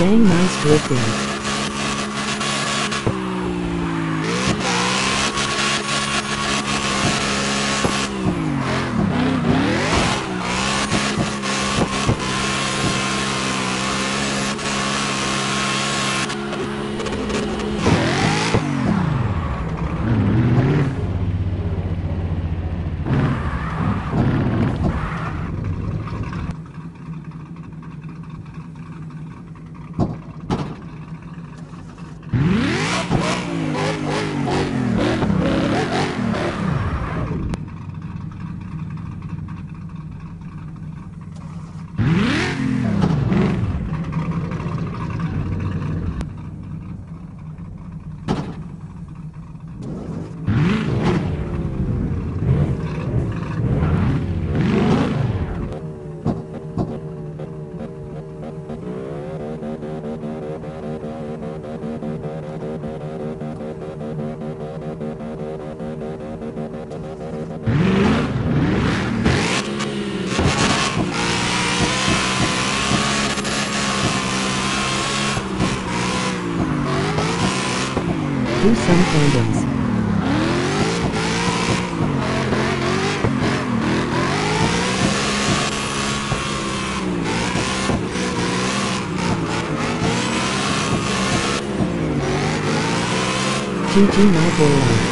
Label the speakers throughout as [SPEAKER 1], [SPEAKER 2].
[SPEAKER 1] Bang nice script in. do some candles. GG my boy.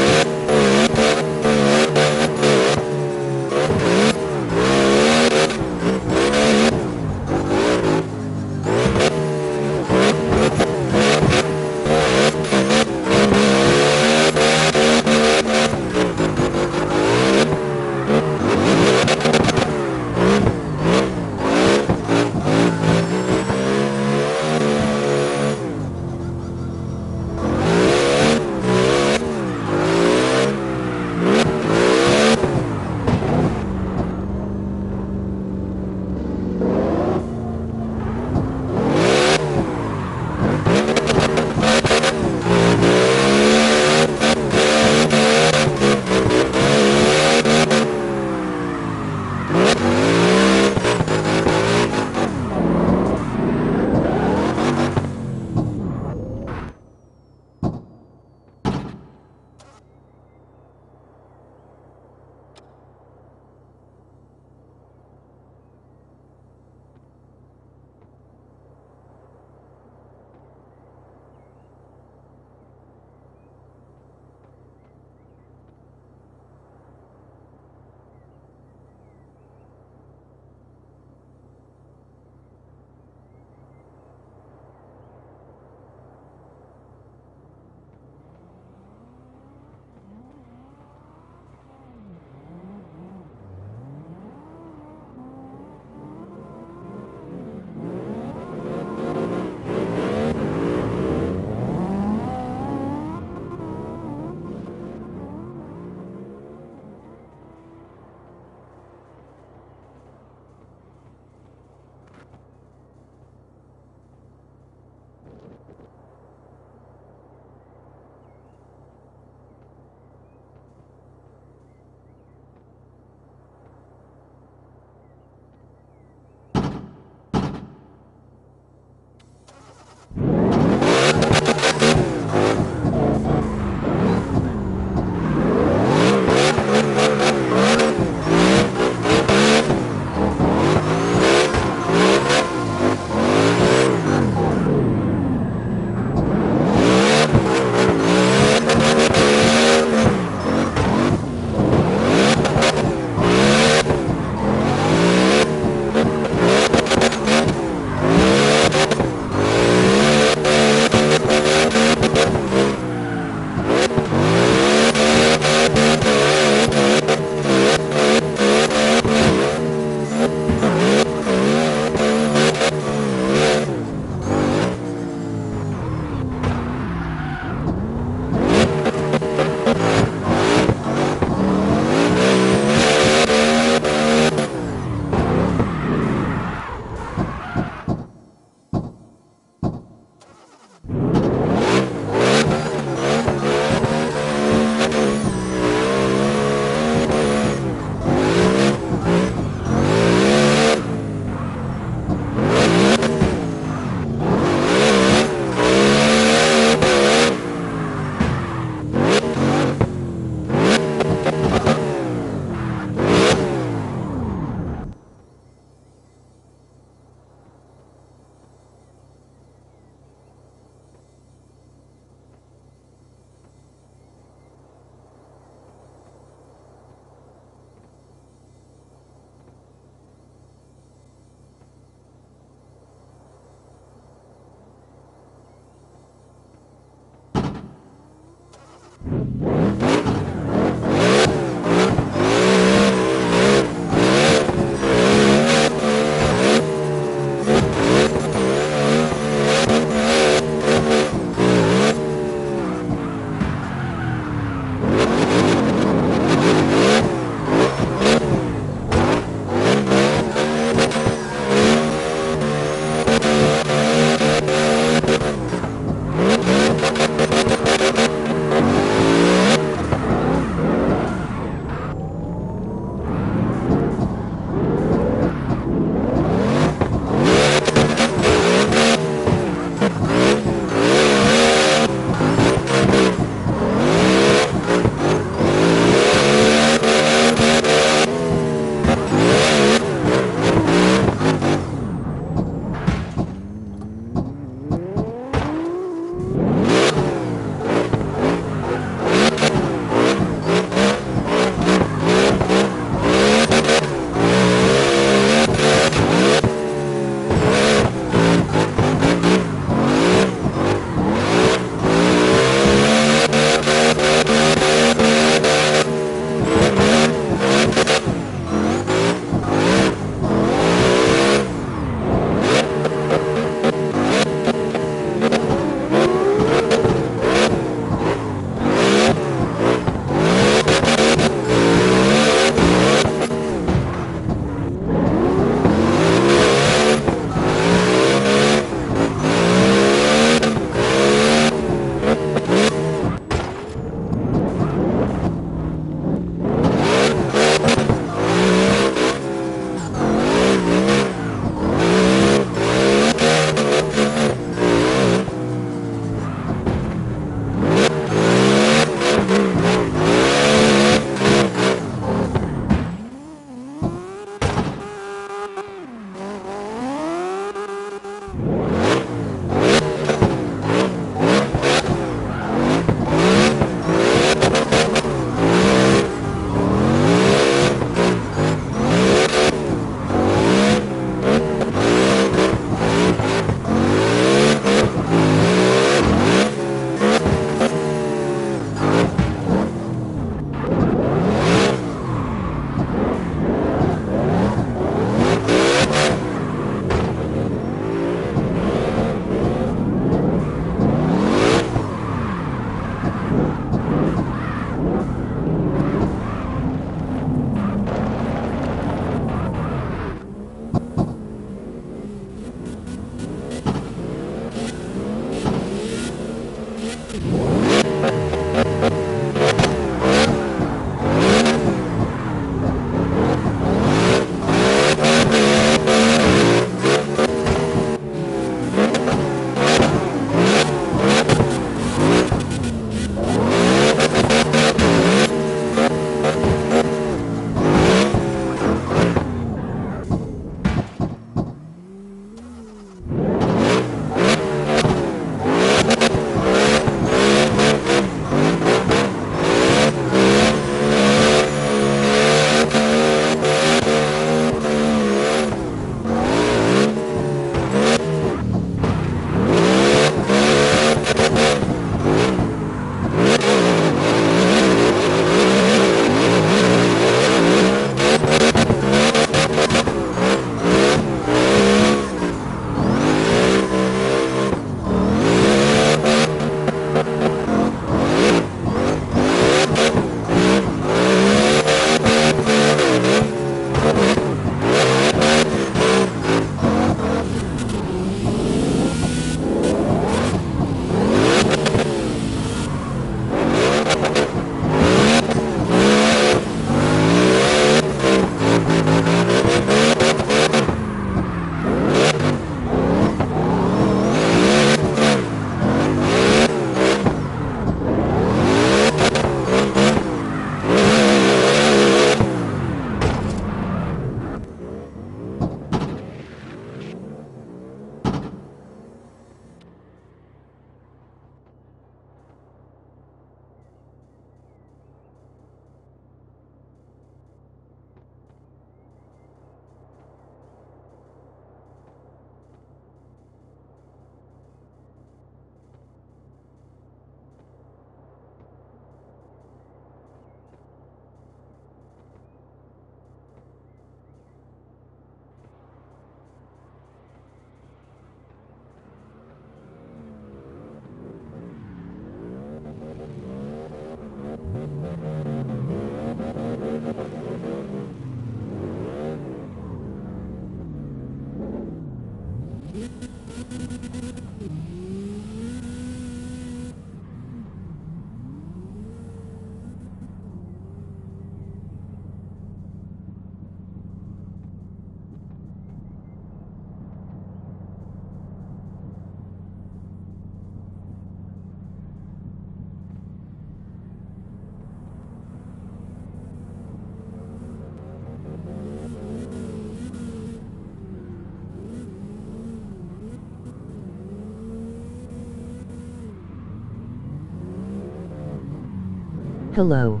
[SPEAKER 1] Hello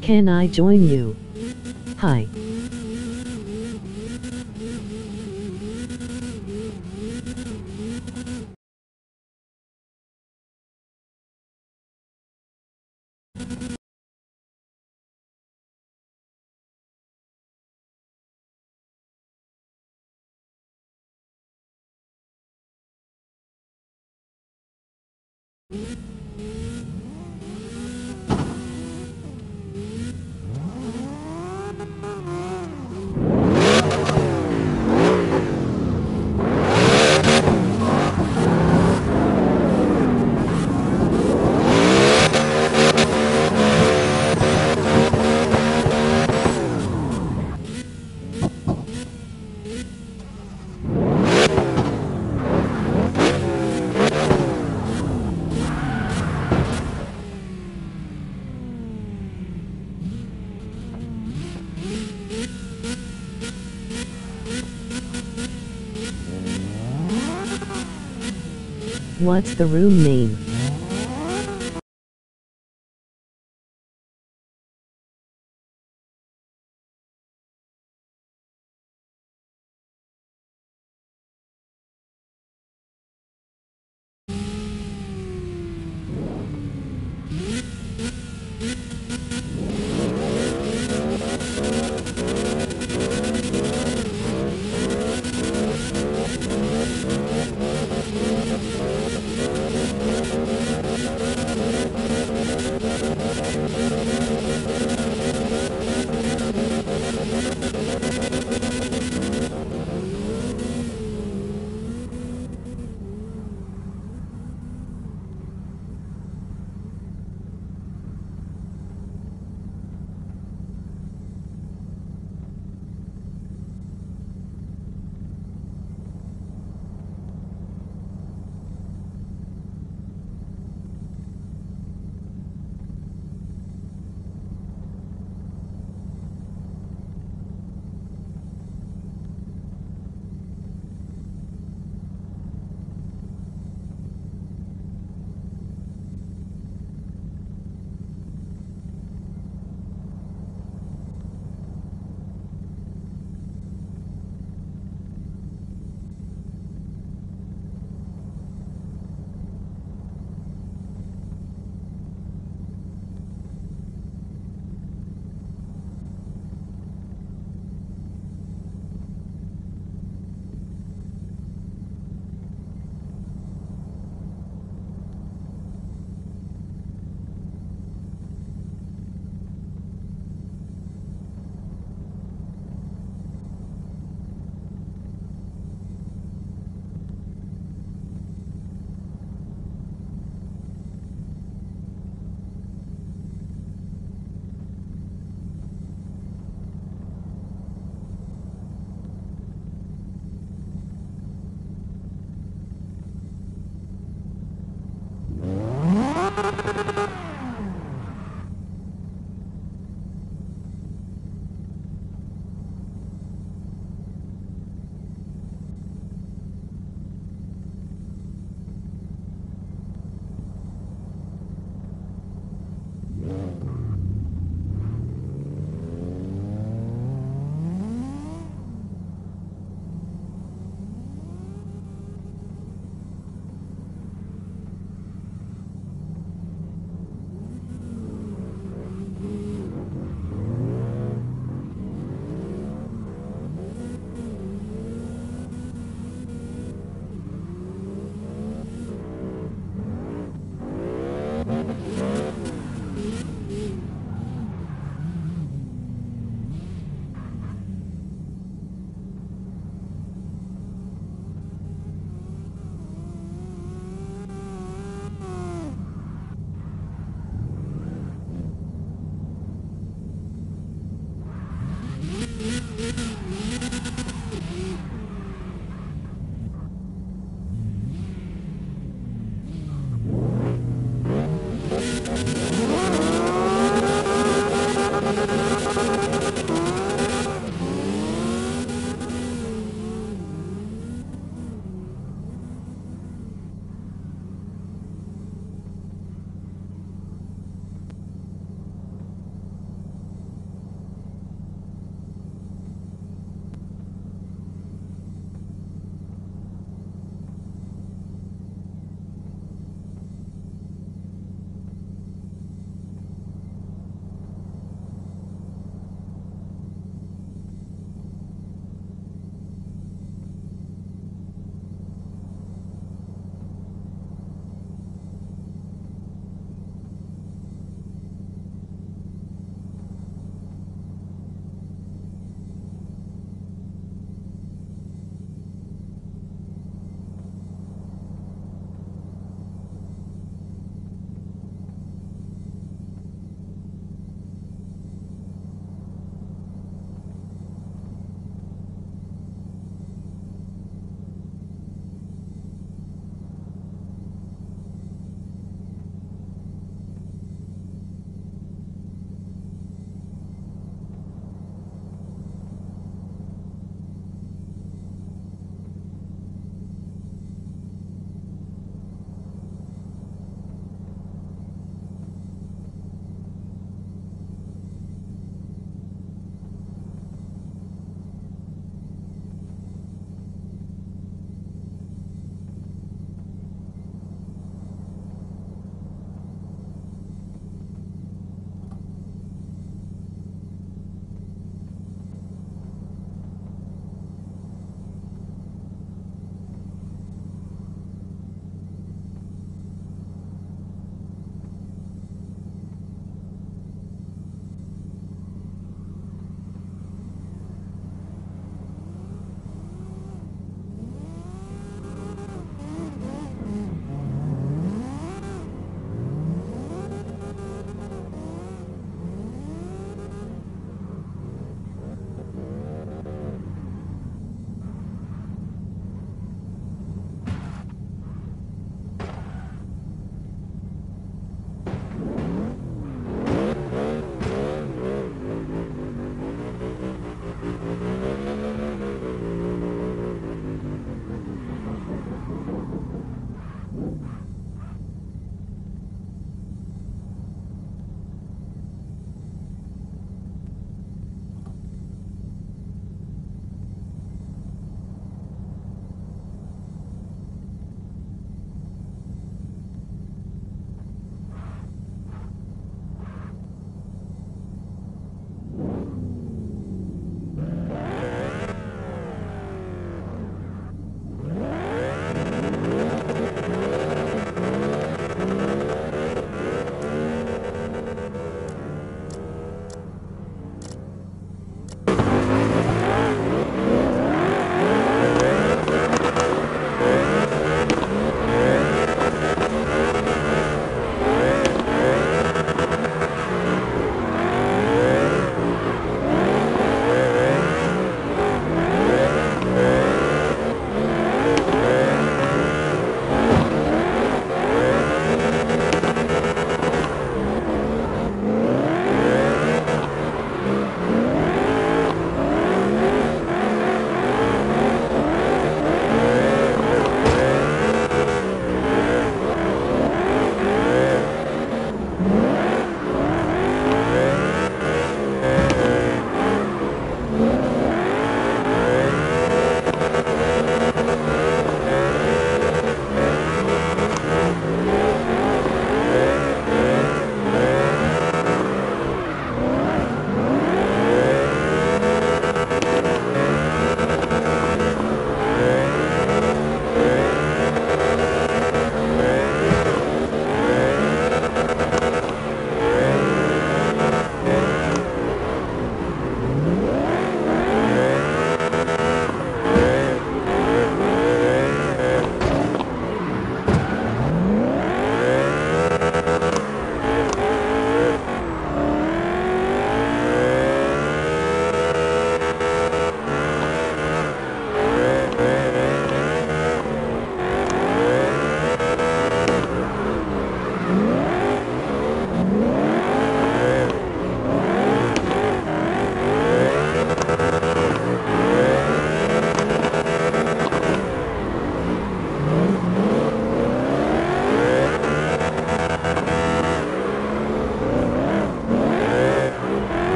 [SPEAKER 1] Can I join you? What's the room name?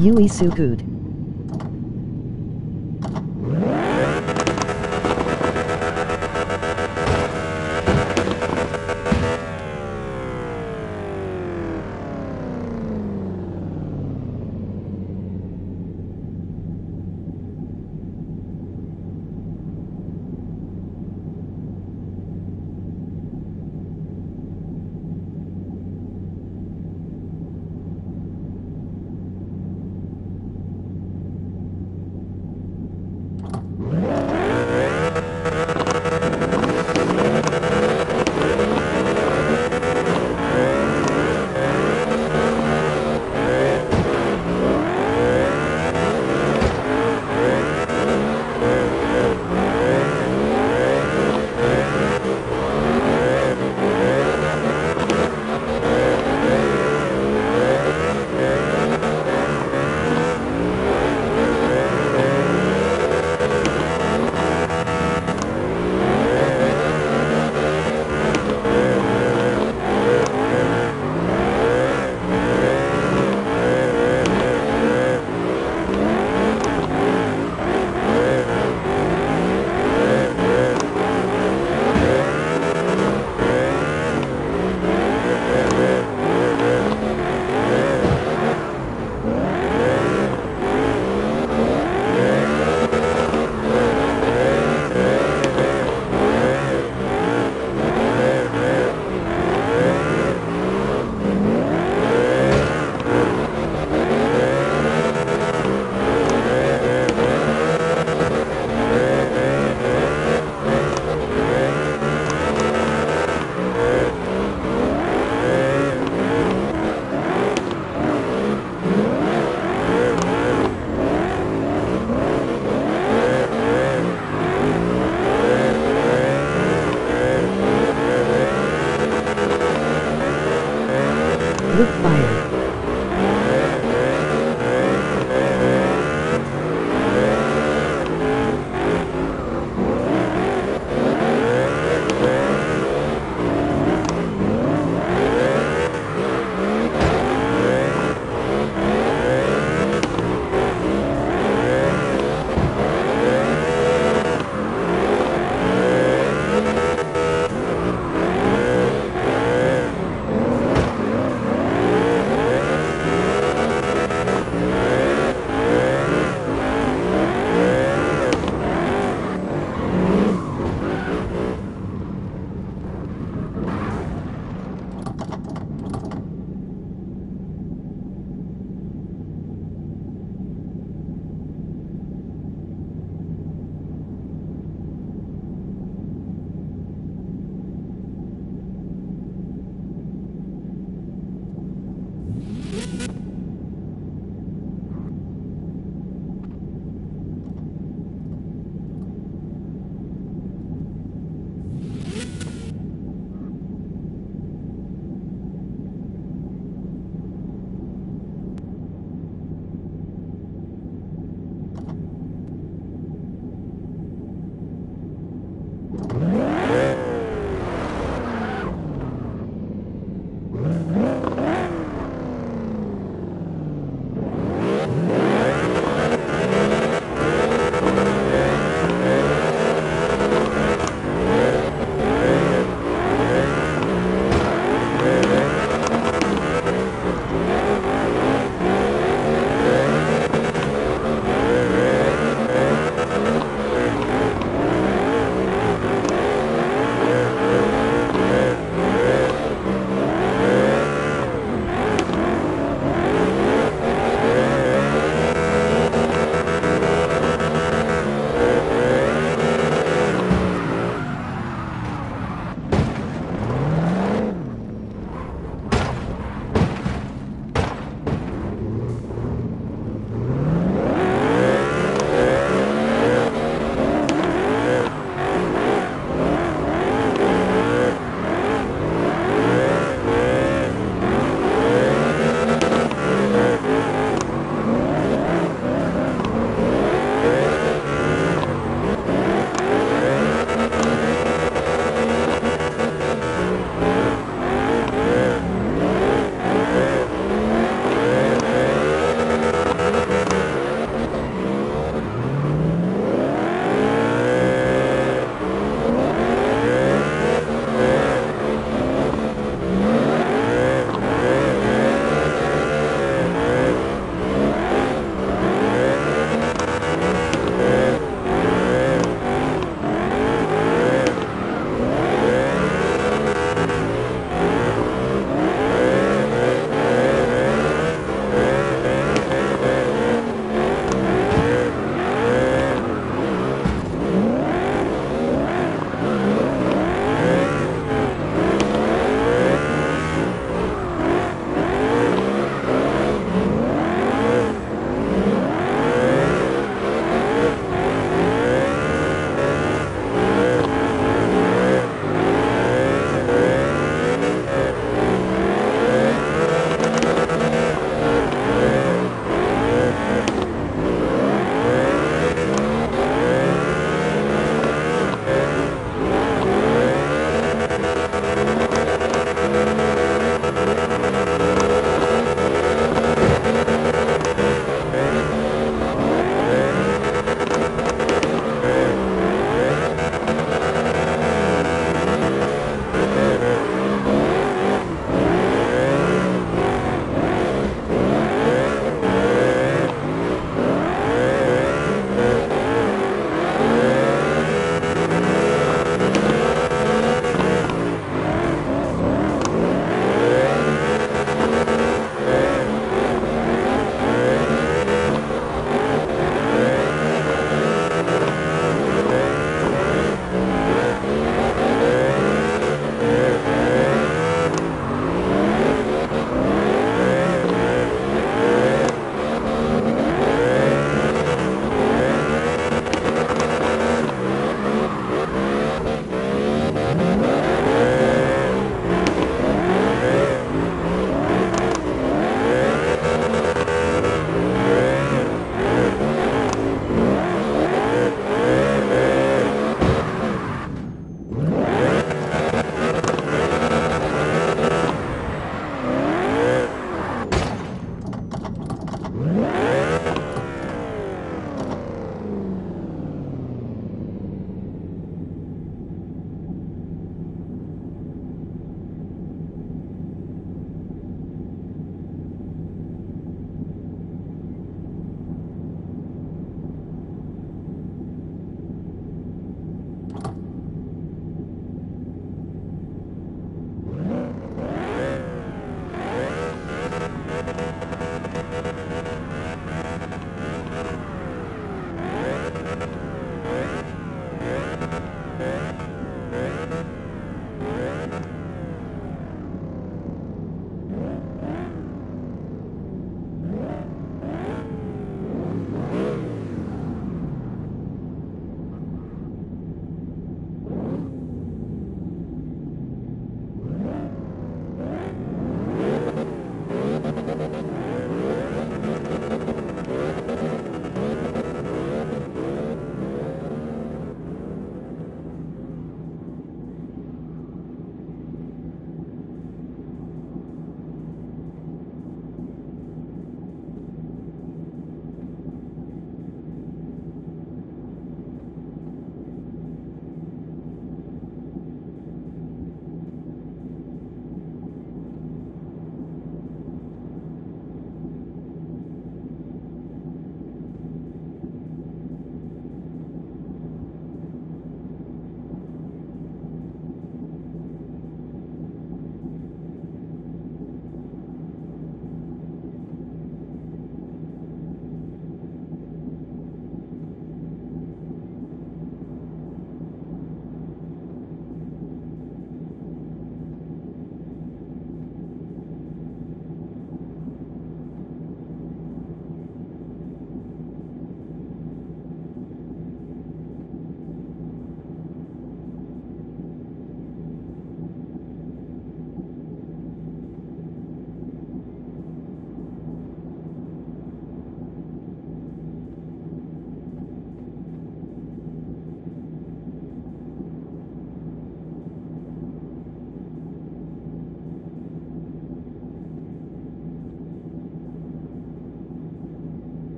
[SPEAKER 1] Yui Sukud.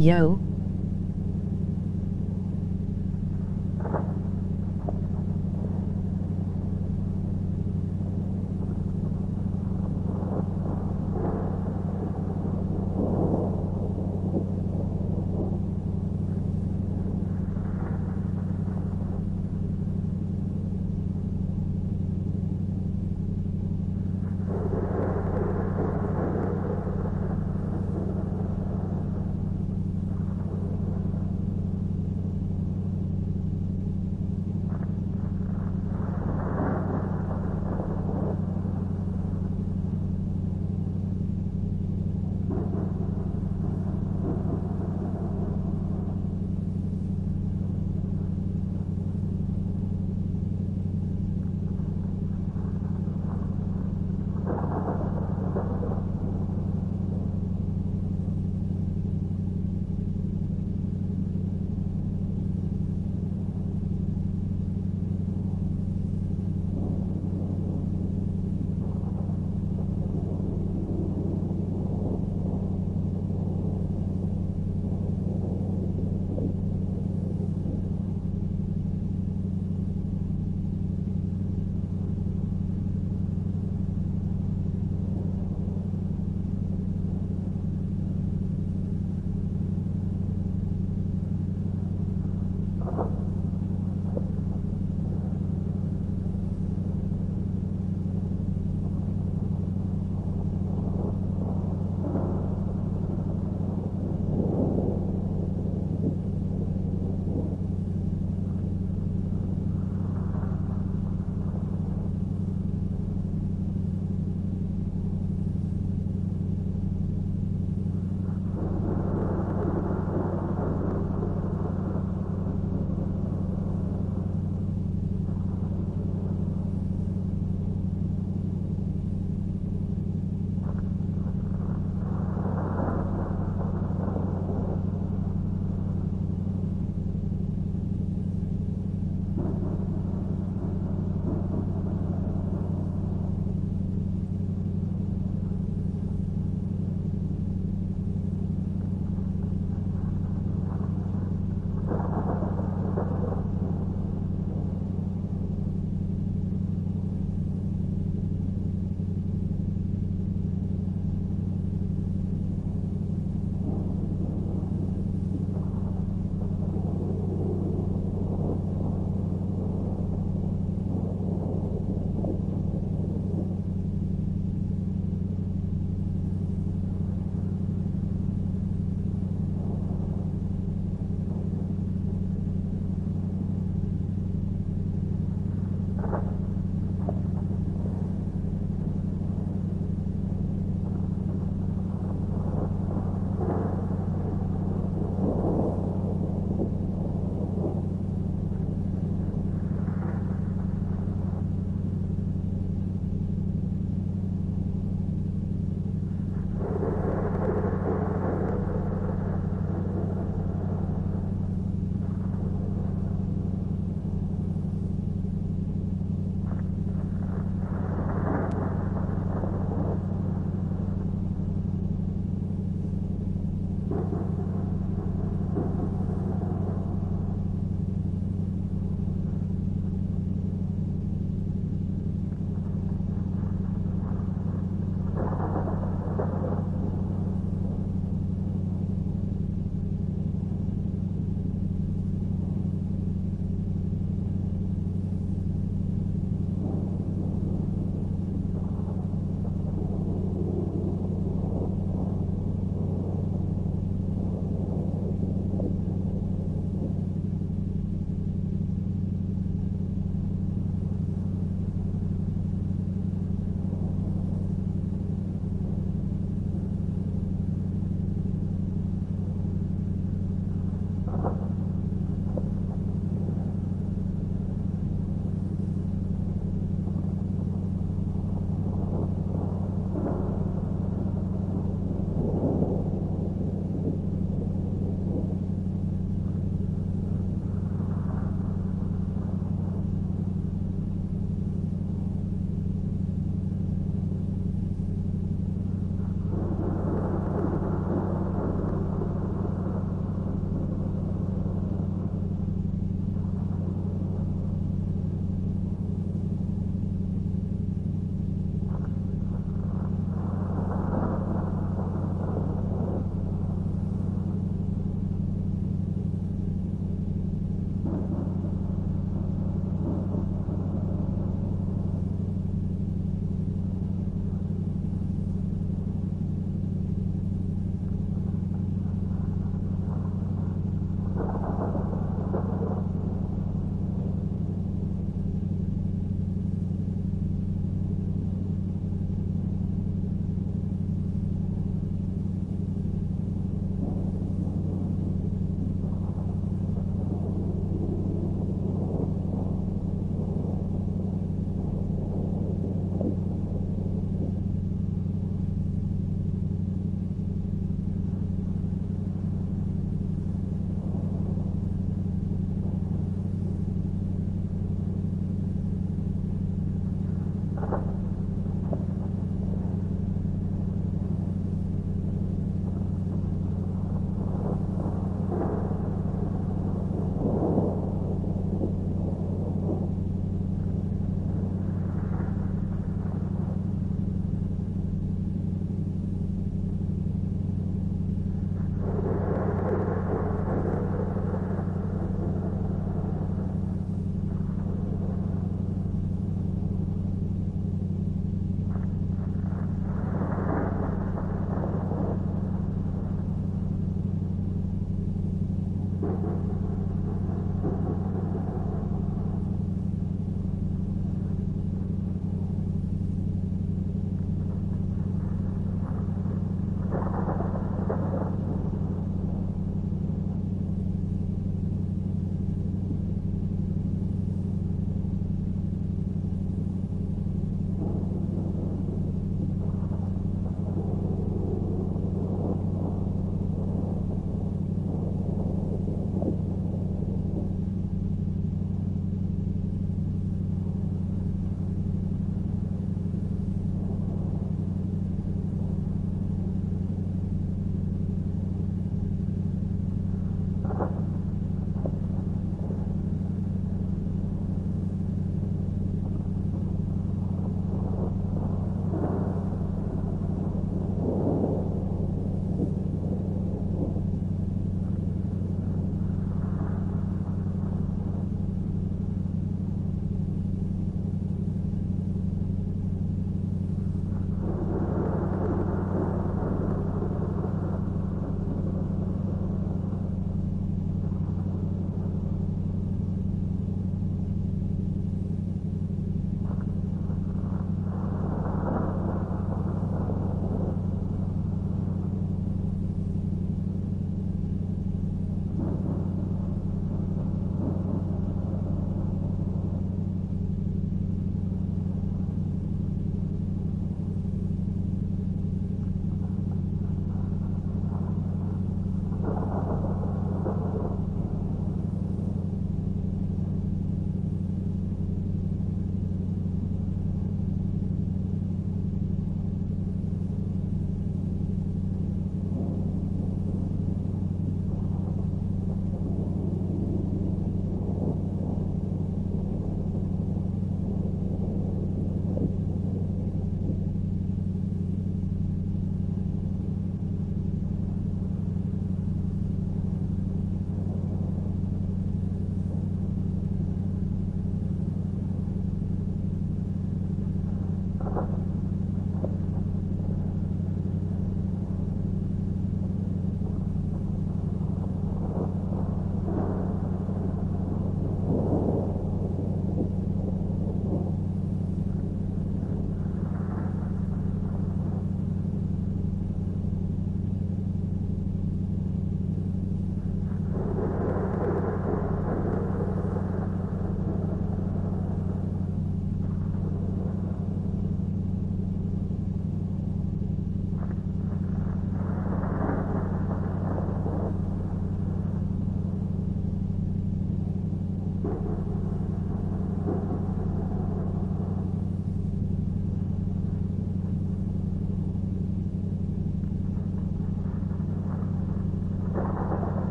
[SPEAKER 1] Yo.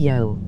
[SPEAKER 1] Yo.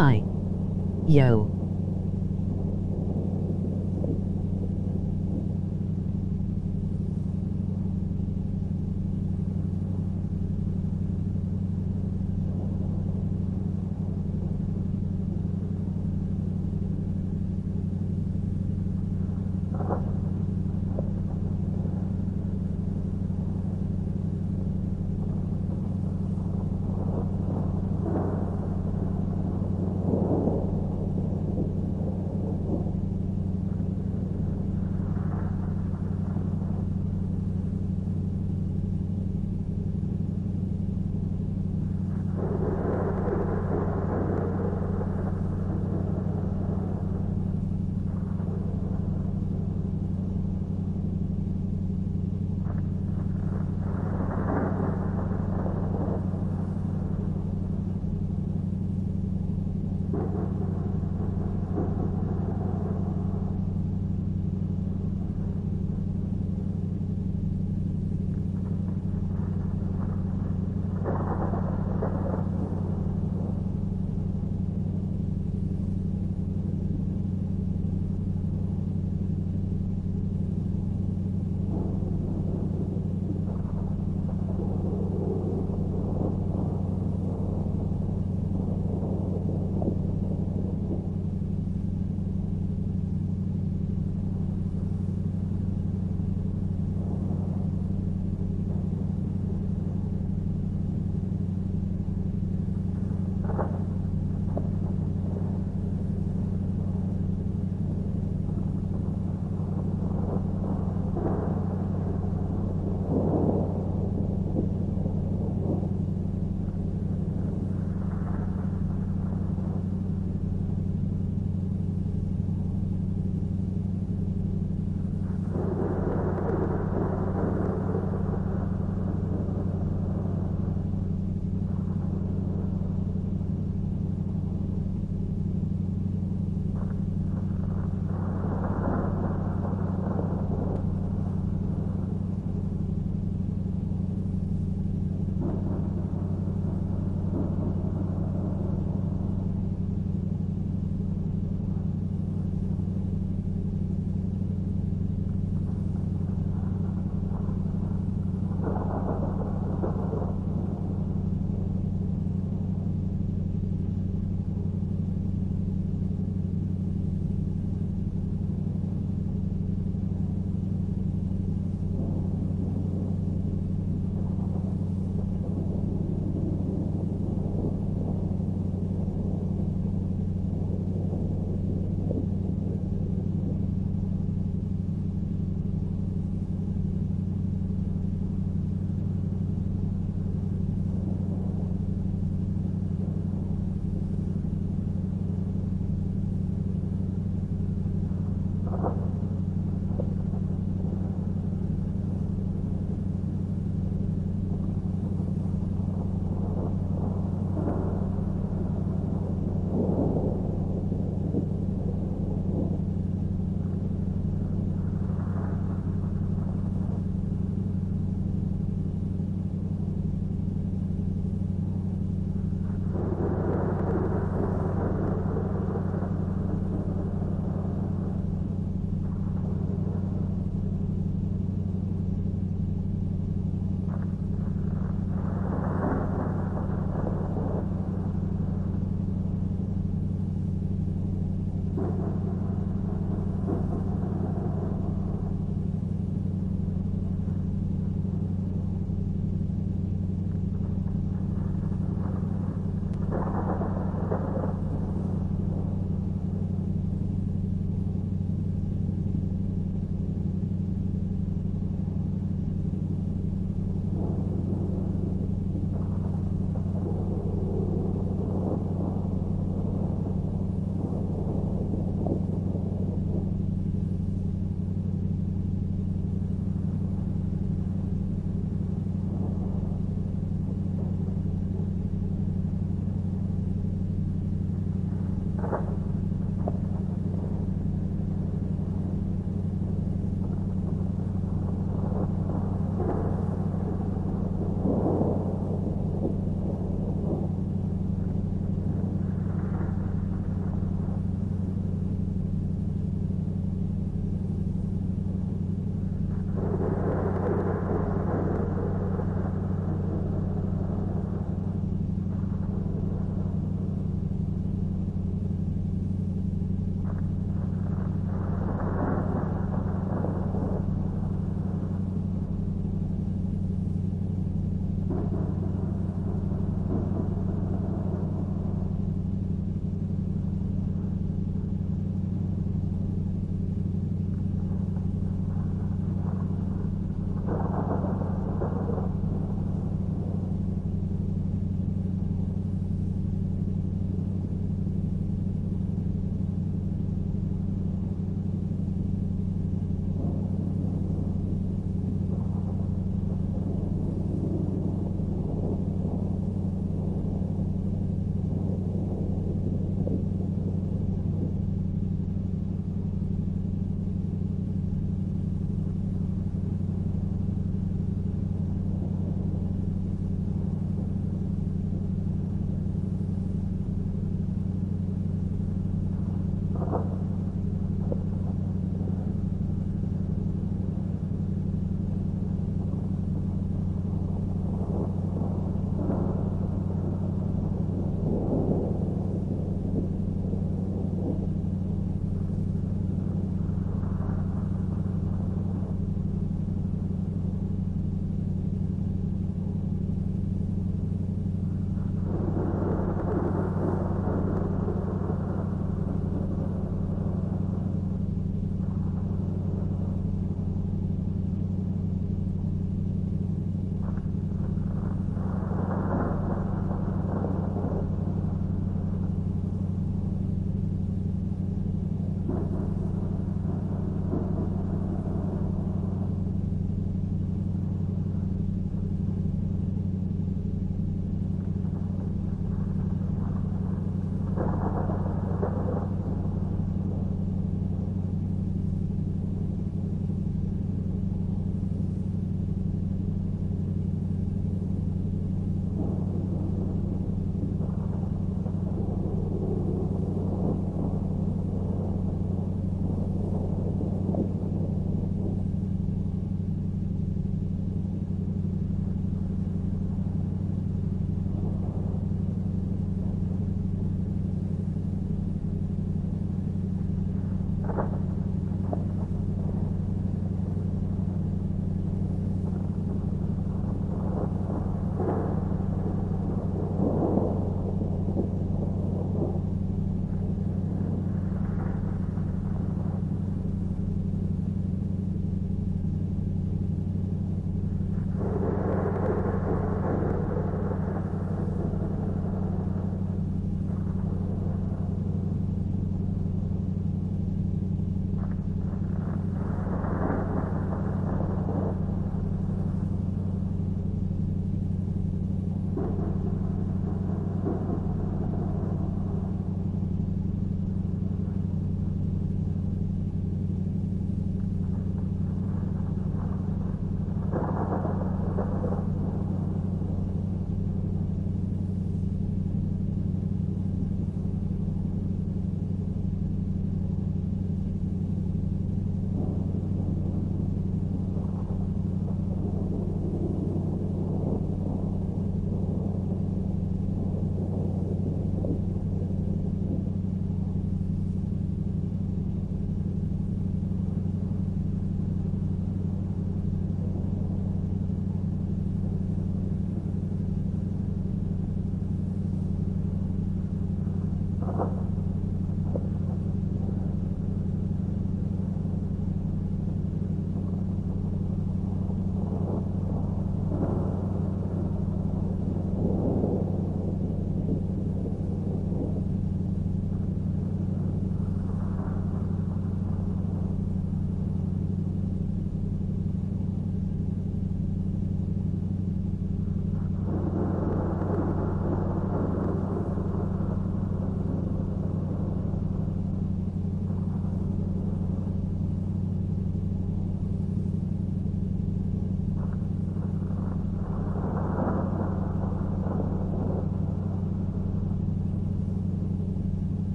[SPEAKER 1] Hi. Yo.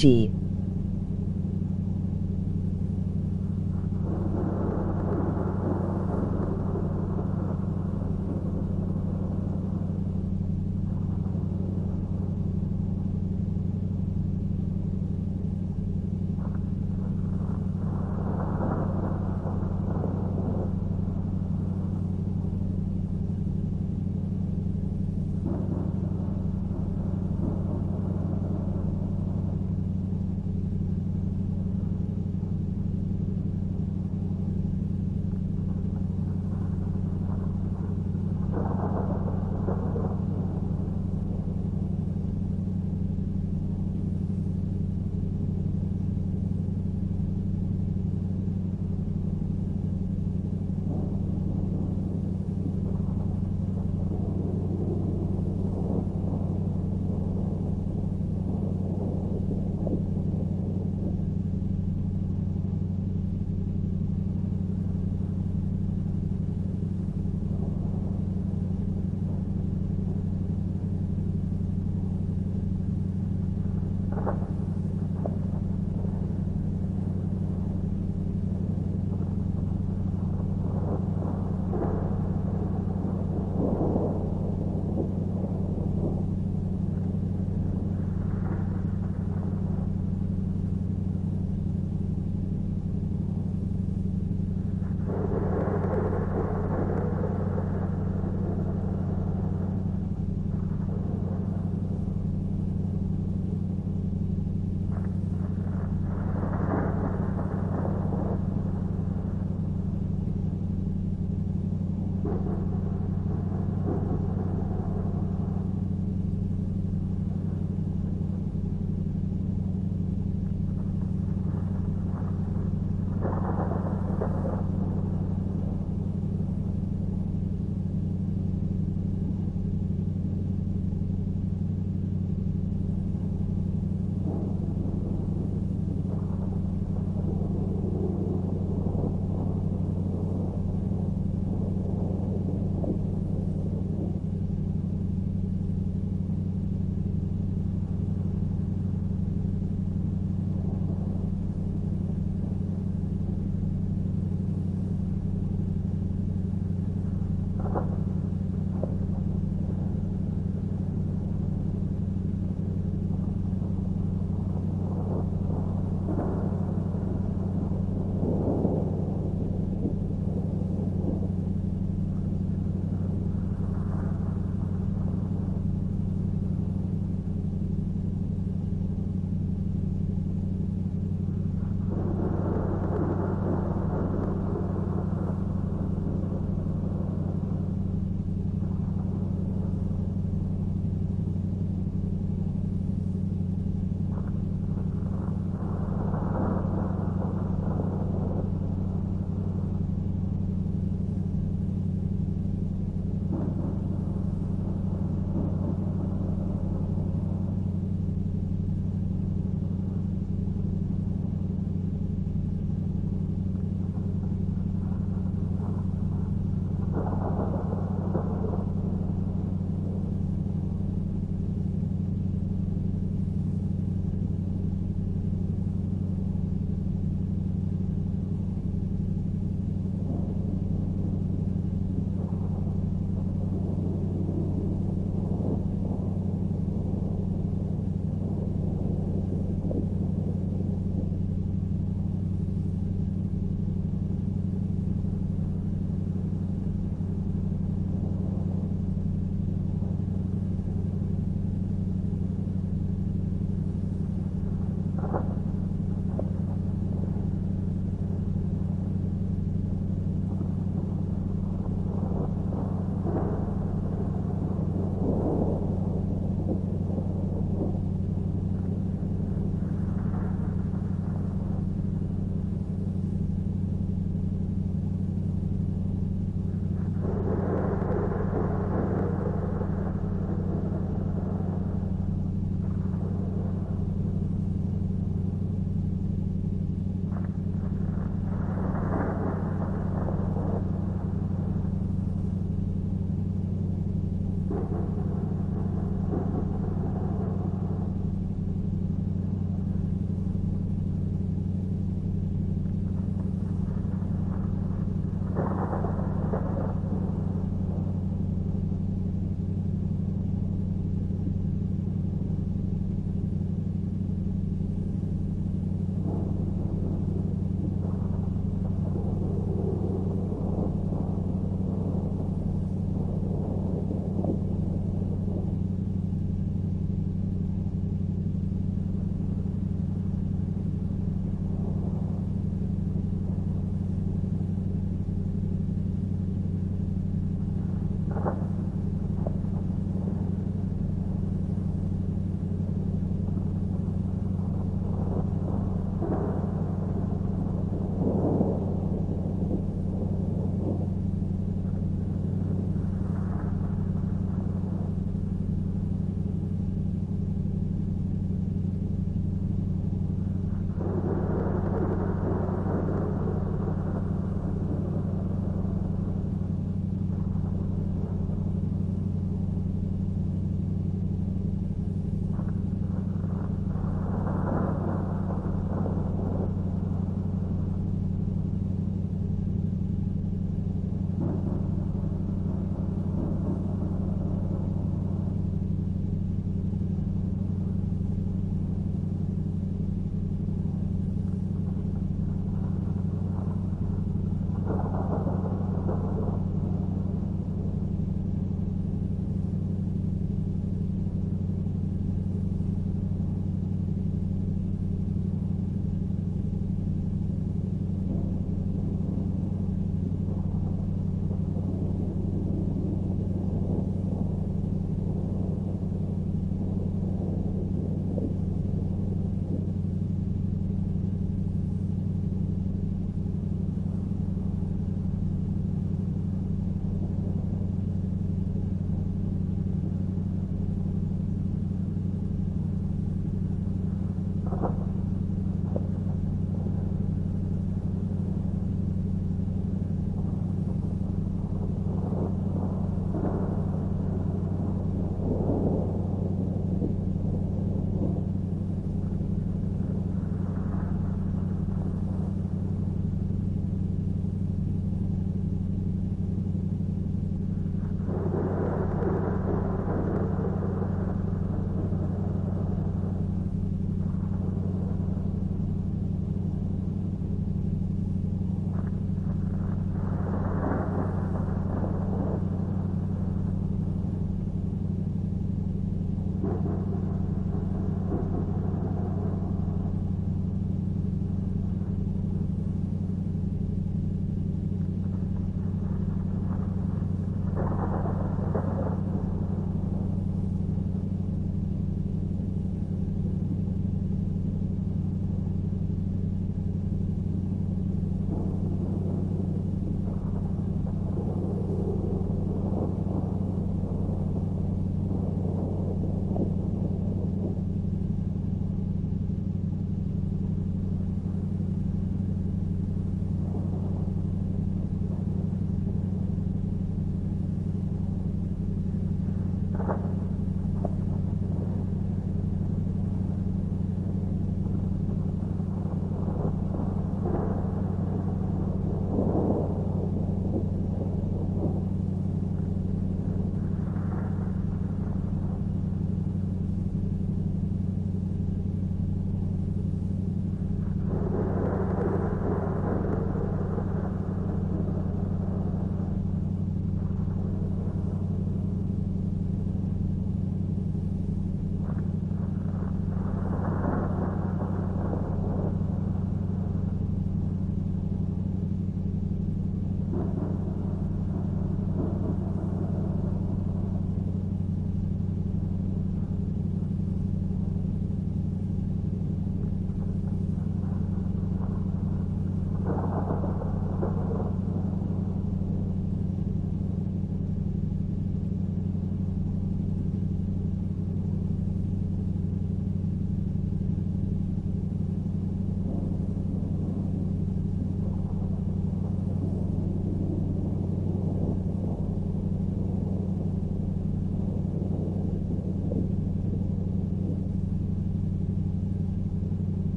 [SPEAKER 1] G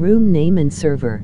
[SPEAKER 1] room name and server.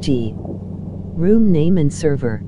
[SPEAKER 1] G. Room name and server.